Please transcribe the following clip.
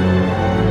Música